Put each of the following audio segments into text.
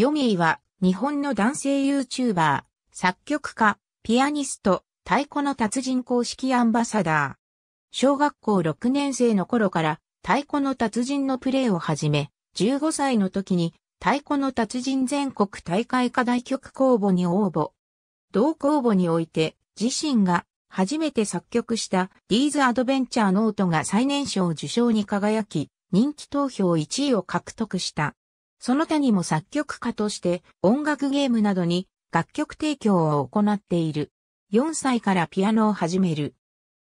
ヨミーは日本の男性 YouTuber、作曲家、ピアニスト、太鼓の達人公式アンバサダー。小学校6年生の頃から太鼓の達人のプレーを始め、15歳の時に太鼓の達人全国大会課題曲公募に応募。同公募において自身が初めて作曲したディーズアドベンチャーノートが最年少受賞に輝き、人気投票1位を獲得した。その他にも作曲家として音楽ゲームなどに楽曲提供を行っている。4歳からピアノを始める。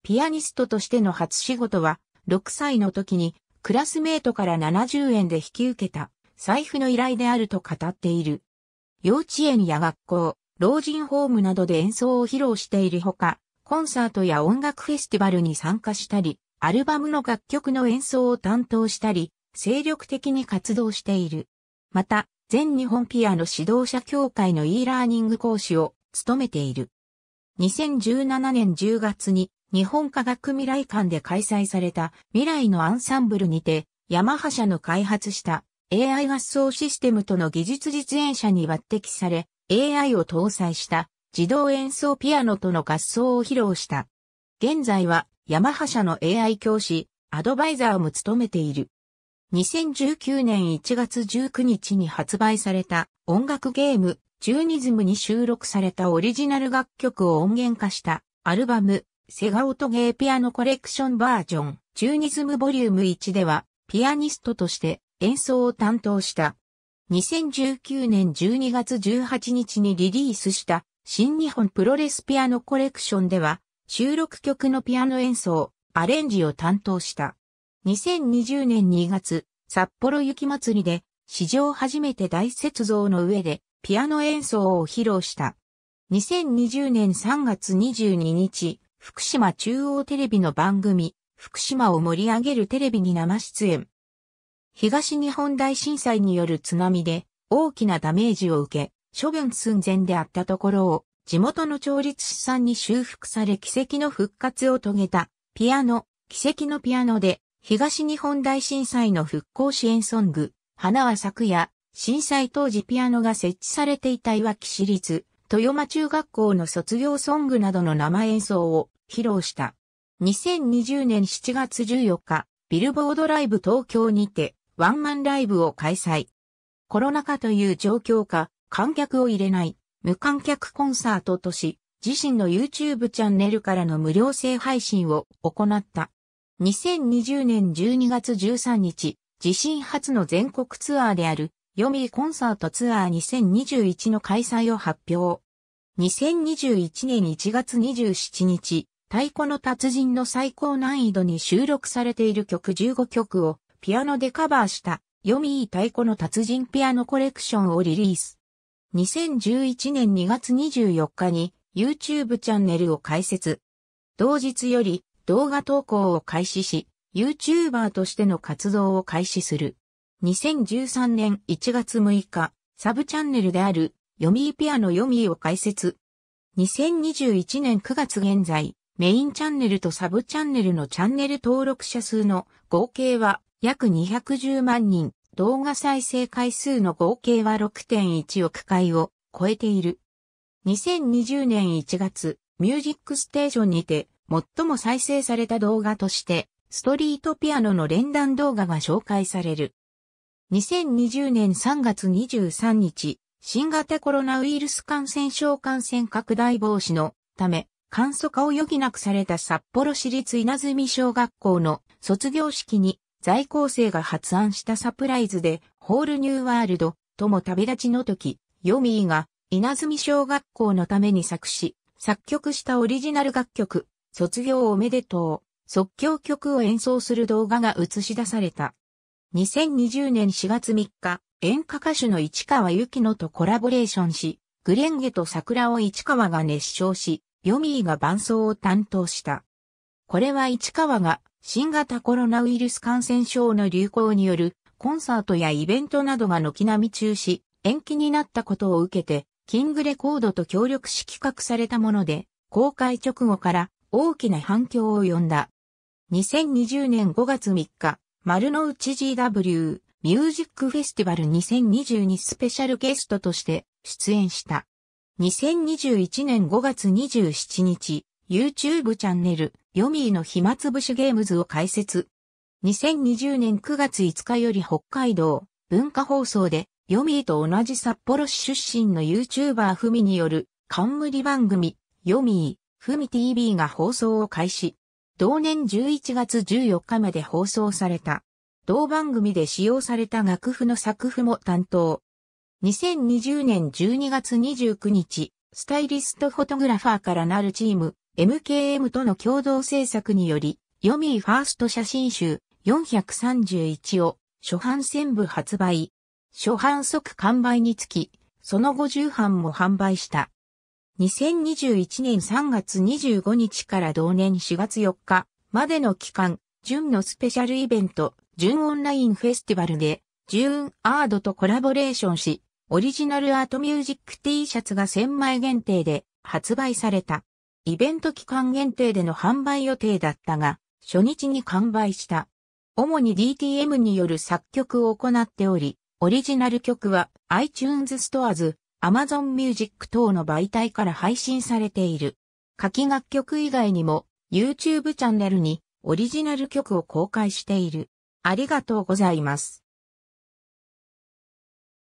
ピアニストとしての初仕事は6歳の時にクラスメートから70円で引き受けた財布の依頼であると語っている。幼稚園や学校、老人ホームなどで演奏を披露しているほか、コンサートや音楽フェスティバルに参加したり、アルバムの楽曲の演奏を担当したり、精力的に活動している。また、全日本ピアノ指導者協会の e ラーニング講師を務めている。2017年10月に日本科学未来館で開催された未来のアンサンブルにて、ヤマハ社の開発した AI 合奏システムとの技術実演者に抜擢され、AI を搭載した自動演奏ピアノとの合奏を披露した。現在はヤマハ社の AI 教師、アドバイザーも務めている。2019年1月19日に発売された音楽ゲームチューニズムに収録されたオリジナル楽曲を音源化したアルバムセガオトゲーピアノコレクションバージョンチューニズムボリューム1ではピアニストとして演奏を担当した。2019年12月18日にリリースした新日本プロレスピアノコレクションでは収録曲のピアノ演奏、アレンジを担当した。2020年2月、札幌雪まつりで、史上初めて大雪像の上で、ピアノ演奏を披露した。2020年3月22日、福島中央テレビの番組、福島を盛り上げるテレビに生出演。東日本大震災による津波で大きなダメージを受け、処分寸前であったところを、地元の調律師さんに修復され奇跡の復活を遂げた、ピアノ、奇跡のピアノで東日本大震災の復興支援ソング、花は咲くや、震災当時ピアノが設置されていた岩木市立、豊間中学校の卒業ソングなどの生演奏を披露した。2020年7月14日、ビルボードライブ東京にて、ワンマンライブを開催。コロナ禍という状況下、観客を入れない、無観客コンサートとし、自身の YouTube チャンネルからの無料制配信を行った。2020年12月13日、自身初の全国ツアーである、ヨミーコンサートツアー2021の開催を発表。2021年1月27日、太鼓の達人の最高難易度に収録されている曲15曲をピアノでカバーした、ヨミー太鼓の達人ピアノコレクションをリリース。2011年2月24日に YouTube チャンネルを開設。同日より動画投稿を開始し、YouTuber としての活動を開始する。2013年1月6日、サブチャンネルである、ヨミーピアノヨミーを開設。2021年9月現在、メインチャンネルとサブチャンネルのチャンネル登録者数の合計は約210万人、動画再生回数の合計は6.1億回を超えている。2020年1月、ミュージックステーションにて最も再生された動画として、ストリートピアノの連弾動画が紹介される。2020年3月23日、新型コロナウイルス感染症感染拡大防止のため、簡素化を余儀なくされた札幌市立稲積小学校の卒業式に在校生が発案したサプライズで、ホールニューワールドとも旅立ちの時、ヨミーが稲積小学校のために作詞、作曲したオリジナル楽曲、卒業おめでとう、即興曲を演奏する動画が映し出された。2020年4月3日、演歌歌手の市川由紀乃とコラボレーションし、グレンゲと桜を市川が熱唱し、ヨミーが伴奏を担当した。これは市川が新型コロナウイルス感染症の流行によるコンサートやイベントなどが軒並み中止、延期になったことを受けて、キングレコードと協力し企画されたもので、公開直後から大きな反響を呼んだ。2020年5月3日、丸の内 GW ミュージックフェスティバル2022スペシャルゲストとして出演した。2021年5月27日、YouTube チャンネル、ヨミーの暇つぶしゲームズを開設。2020年9月5日より北海道、文化放送で、ヨミーと同じ札幌市出身の YouTuber ふみによる冠番組、ヨミー、ふみ TV が放送を開始。同年11月14日まで放送された。同番組で使用された楽譜の作譜も担当。2020年12月29日、スタイリストフォトグラファーからなるチーム、MKM との共同制作により、ヨミーファースト写真集431を初版全部発売。初版即完売につき、その後10版も販売した。2021年3月25日から同年4月4日までの期間、純のスペシャルイベント、純オンラインフェスティバルで、ジューンアードとコラボレーションし、オリジナルアートミュージック T シャツが1000枚限定で発売された。イベント期間限定での販売予定だったが、初日に完売した。主に DTM による作曲を行っており、オリジナル曲は iTunes ストアズ、Amazon Music 等の媒体から配信されている。書き楽曲以外にも YouTube チャンネルにオリジナル曲を公開している。ありがとうございます。